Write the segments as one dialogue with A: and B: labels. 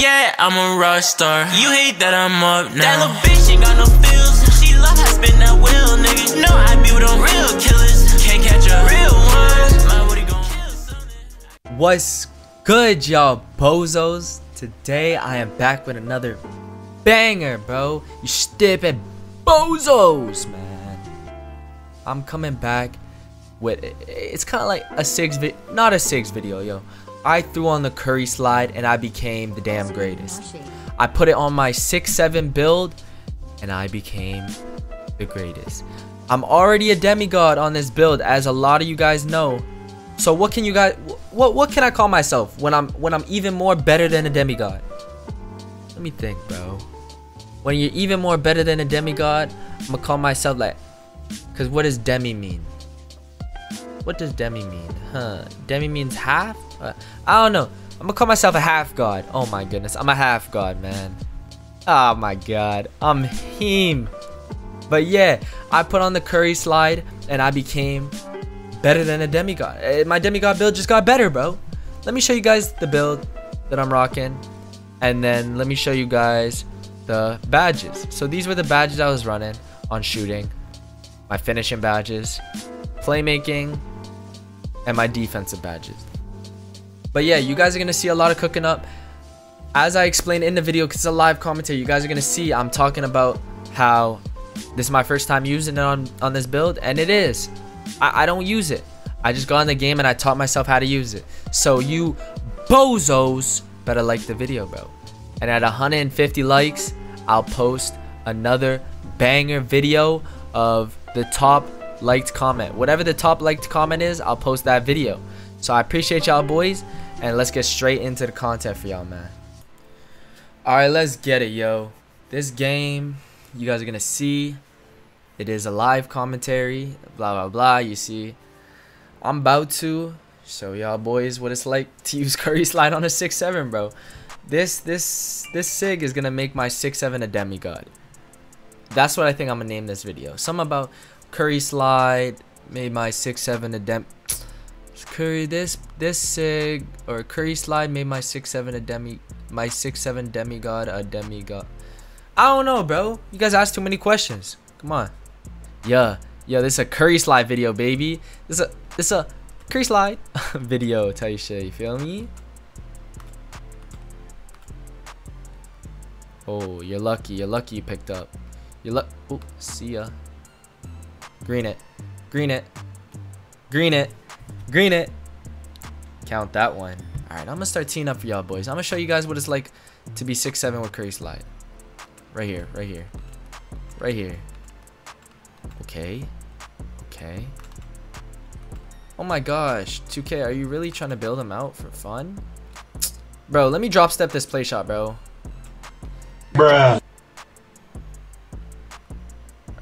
A: Yeah, I'm a rock star. You hate that I'm up now. That little bitch ain't got no feels. She love how spin that wheel, nigga. No, I be with them real killers. Can't catch a real one. My Woody gon' kill something.
B: What's good, y'all bozos? Today I am back with another banger, bro. You stupid bozos, man. I'm coming back with it's kind of like a six vid, not a six video, yo. I threw on the Curry slide and I became the damn greatest. I put it on my 6-7 build and I became the greatest. I'm already a demigod on this build as a lot of you guys know. So what can you guys what what can I call myself when I'm when I'm even more better than a demigod? Let me think, bro. When you're even more better than a demigod, I'm gonna call myself like cuz what does demi mean? What does demi mean? Huh? Demi means half? Uh, I don't know. I'm gonna call myself a half god. Oh my goodness, I'm a half god, man. Oh my god, I'm him. But yeah, I put on the curry slide and I became better than a demigod. Eh, my demigod build just got better, bro. Let me show you guys the build that I'm rocking. And then let me show you guys the badges. So these were the badges I was running on shooting. My finishing badges, playmaking, and my defensive badges. But yeah, you guys are going to see a lot of cooking up. As I explained in the video, because it's a live commentary, you guys are going to see I'm talking about how this is my first time using it on, on this build. And it is. I, I don't use it. I just got in the game and I taught myself how to use it. So you bozos better like the video, bro. And at 150 likes, I'll post another banger video of the top liked comment. Whatever the top liked comment is, I'll post that video. So I appreciate y'all boys. And let's get straight into the content for y'all, man. Alright, let's get it, yo. This game, you guys are going to see. It is a live commentary. Blah, blah, blah. You see. I'm about to show y'all boys what it's like to use Curry Slide on a 6-7, bro. This, this, this SIG is going to make my 6-7 a demigod. That's what I think I'm going to name this video. Some about Curry Slide made my 6-7 a dem Curry this this sig or Curry slide made my six seven a demi my six seven demigod a demigod. I don't know, bro. You guys asked too many questions. Come on. Yeah, yeah. This is a Curry slide video, baby. This is a this is a Curry slide video. Shit. You feel me? Oh, you're lucky. You're lucky you picked up. You're luck. Oh, see ya. Green it. Green it. Green it. Green it. Count that one. Alright, I'm going to start teeing up for y'all boys. I'm going to show you guys what it's like to be 6'7 with Curry Slide. Right here, right here. Right here. Okay. Okay. Oh my gosh. 2K, are you really trying to build them out for fun? Bro, let me drop step this play shot, bro.
C: Bruh.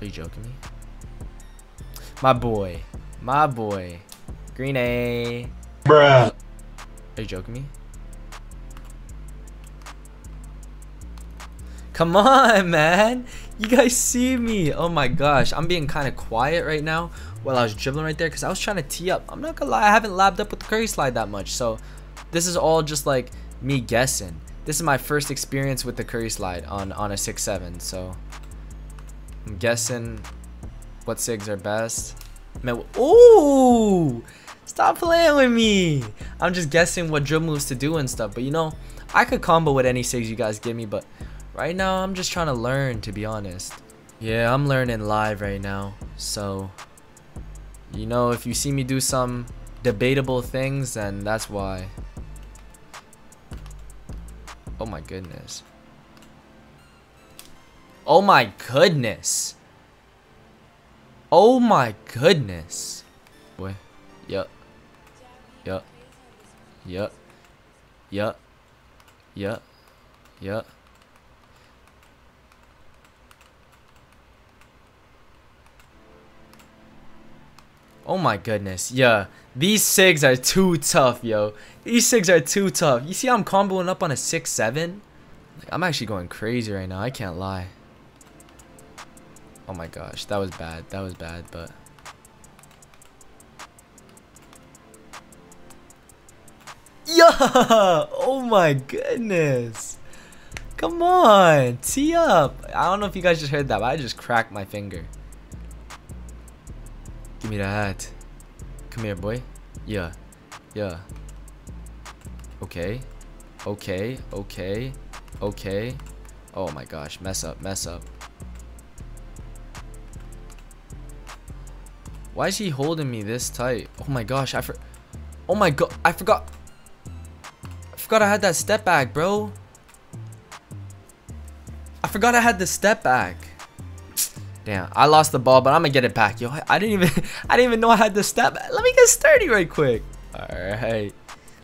B: Are you joking me? My boy. My boy. Green A.
C: Bruh.
B: Are you joking me? Come on, man. You guys see me. Oh my gosh. I'm being kind of quiet right now while I was dribbling right there because I was trying to tee up. I'm not going to lie. I haven't labbed up with the curry slide that much. So this is all just like me guessing. This is my first experience with the curry slide on, on a 6-7. So I'm guessing what SIGs are best. Man, ooh! Stop playing with me. I'm just guessing what drill moves to do and stuff. But you know, I could combo with any SIGs you guys give me. But right now, I'm just trying to learn, to be honest. Yeah, I'm learning live right now. So, you know, if you see me do some debatable things, then that's why. Oh my goodness. Oh my goodness. Oh my goodness. Boy. Yup. Yup. Yup. Yup. Yup. Yup. Oh my goodness. Yeah. These SIGs are too tough, yo. These SIGs are too tough. You see I'm comboing up on a 6-7? Like, I'm actually going crazy right now. I can't lie. Oh my gosh. That was bad. That was bad, but... Yeah! Oh my goodness! Come on, tee up. I don't know if you guys just heard that, but I just cracked my finger. Give me that. Come here, boy. Yeah. Yeah. Okay. Okay. Okay. Okay. Oh my gosh. Mess up. Mess up. Why is he holding me this tight? Oh my gosh. I for Oh my god. I forgot. I forgot I had that step back, bro. I forgot I had the step back. Damn, I lost the ball, but I'm gonna get it back. Yo, I didn't even I didn't even know I had the step. Let me get sturdy right quick. Alright.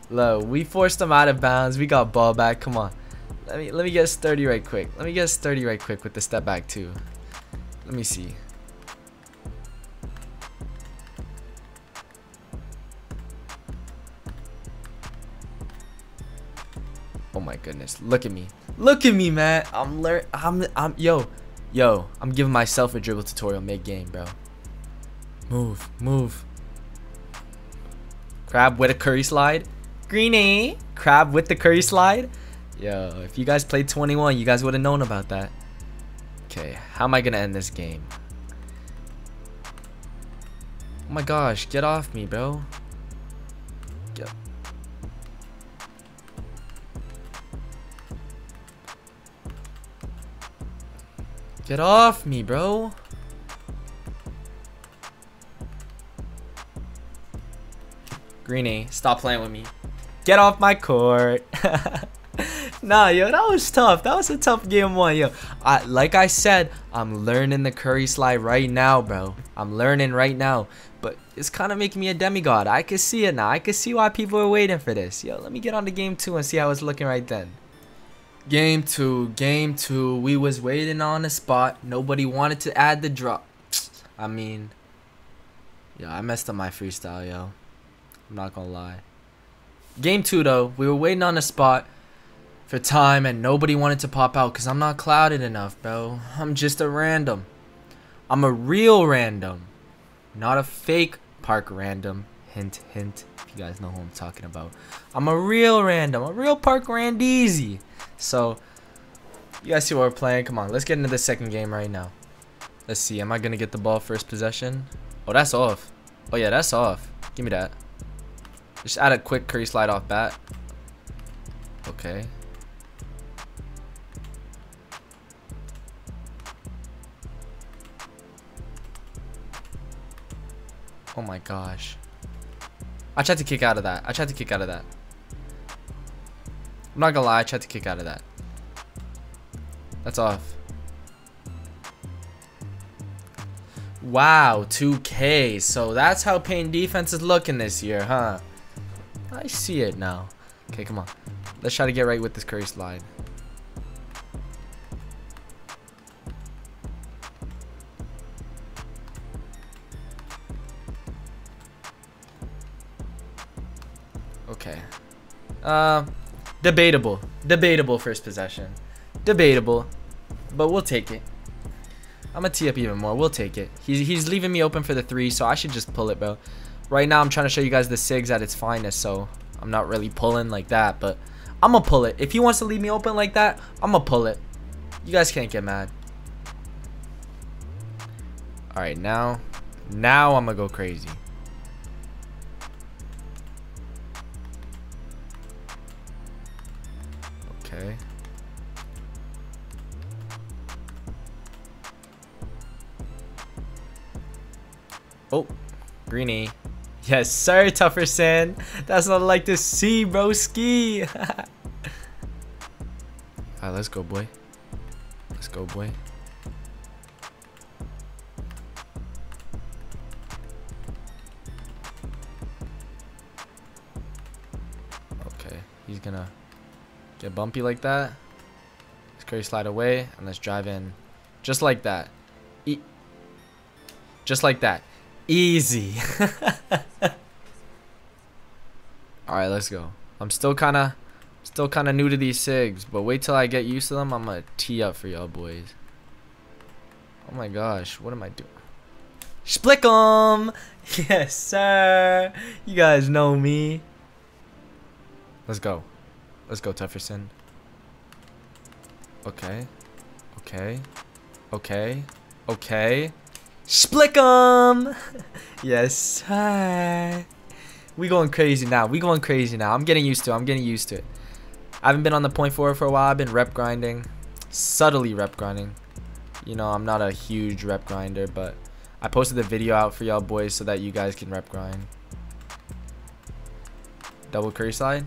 B: Look, we forced them out of bounds. We got ball back. Come on. Let me let me get sturdy right quick. Let me get sturdy right quick with the step back too. Let me see. My goodness. Look at me. Look at me, man. I'm learn I'm I'm yo. Yo, I'm giving myself a dribble tutorial mid-game, bro. Move, move. Crab with a curry slide. Greeny. Crab with the curry slide. Yo, if you guys played 21, you guys would have known about that. Okay, how am I to end this game? Oh my gosh, get off me, bro. Get off me, bro. Greeny, stop playing with me. Get off my court. nah, yo, that was tough. That was a tough game one, yo. I, like I said, I'm learning the curry slide right now, bro. I'm learning right now. But it's kind of making me a demigod. I can see it now. I can see why people are waiting for this. Yo, let me get on to game two and see how it's looking right then. Game two, game two. We was waiting on a spot. Nobody wanted to add the drop. I mean, yeah, I messed up my freestyle, yo. I'm not gonna lie. Game two, though, we were waiting on a spot for time, and nobody wanted to pop out because I'm not clouded enough, bro. I'm just a random. I'm a real random, not a fake park random. Hint, hint. If you guys know who I'm talking about, I'm a real random, a real park randeezy. So, you guys see what we're playing? Come on, let's get into the second game right now. Let's see, am I going to get the ball first possession? Oh, that's off. Oh, yeah, that's off. Give me that. Just add a quick curry slide off bat. Okay. Oh my gosh. I tried to kick out of that. I tried to kick out of that. I'm not gonna lie, I tried to kick out of that. That's off. Wow, 2K. So that's how paint defense is looking this year, huh? I see it now. Okay, come on. Let's try to get right with this curry slide. Okay. Uh, debatable. Debatable first possession. Debatable. But we'll take it. I'm going to tee up even more. We'll take it. He's, he's leaving me open for the three, so I should just pull it, bro. Right now, I'm trying to show you guys the SIGs at its finest, so I'm not really pulling like that, but I'm going to pull it. If he wants to leave me open like that, I'm going to pull it. You guys can't get mad. Alright, now, now I'm going to go crazy. Okay. Oh, Greeny. Yes, sir, Tufferson. That's not like to see, broski. Alright, let's go, boy. Let's go, boy. Okay, he's gonna get bumpy like that. Let's curry slide away, and let's drive in. Just like that. E Just like that. Easy. Alright, let's go. I'm still kind of still kind of new to these SIGs, but wait till I get used to them. I'm going to tee up for y'all boys. Oh my gosh, what am I doing? Split 'em! Yes, sir! You guys know me. Let's go. Let's go, Tufferson. Okay. Okay. Okay. Okay. Splickum! yes. Hi. We going crazy now. We going crazy now. I'm getting used to it. I'm getting used to it. I haven't been on the point forward for a while. I've been rep grinding. Subtly rep grinding. You know, I'm not a huge rep grinder, but I posted the video out for y'all boys so that you guys can rep grind. Double curry slide.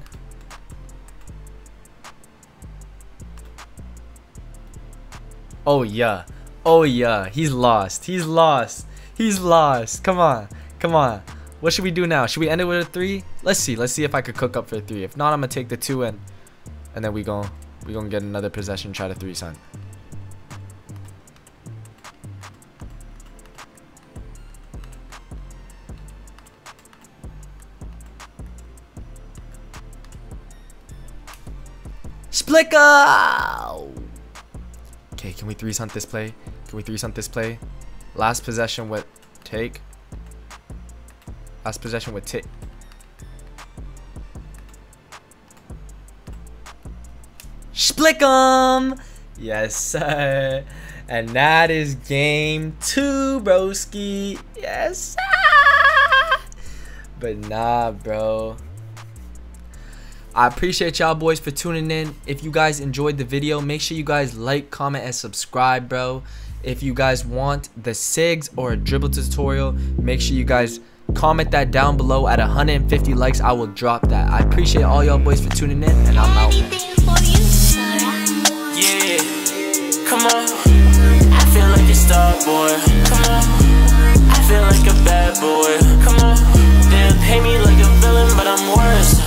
B: Oh yeah. Oh yeah. He's lost. He's lost. He's lost. Come on. Come on. What should we do now? Should we end it with a three? Let's see. Let's see if I could cook up for a three. If not, I'm gonna take the two and and then we gon' we gonna get another possession. Try to three son. Splicker! Can we three hunt this play? Can we three hunt this play? Last possession with take. Last possession with take. Splickum! Yes, sir. And that is game two, broski. Yes, sir. But nah, bro. I appreciate y'all boys for tuning in. If you guys enjoyed the video, make sure you guys like, comment, and subscribe, bro. If you guys want the SIGs or a dribble tutorial, make sure you guys comment that down below. At 150 likes, I will drop that. I appreciate all y'all boys for tuning in, and I'm out, man.
A: Yeah, come on. I feel like a star boy. Come on. I feel like a bad boy. Come on. They pay me like a villain, but I'm worse.